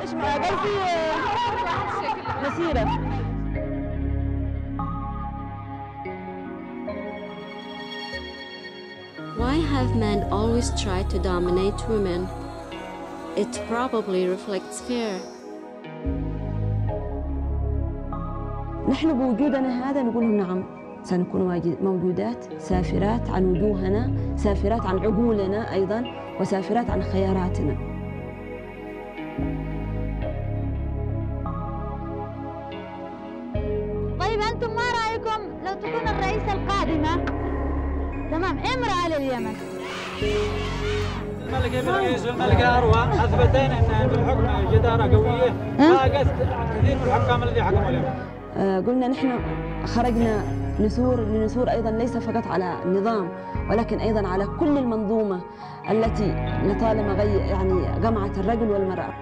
ايش ما قال في مسيره Why have men always tried to dominate women? It probably reflects fear. نحن بوجودنا هذا نقول لهم نعم سنكون موجودات سافرات عن وجوهنا سافرات عن عقولنا أيضا وسافرات عن خياراتنا. طيب أنتم ما رأيكم لو تكون الرئيسة القادمة تمام امرأة لليمن؟ الملك بلقيس والملكة أروى أثبتين أن بالحكم جدارة قوية. فاقت كثير من الحكام الذي حكموا اليمن؟ آه، قلنا نحن خرجنا نثور نثور أيضا ليس فقط على النظام ولكن أيضا على كل المنظومة التي لطالما يعني جمعت الرجل والمرأة.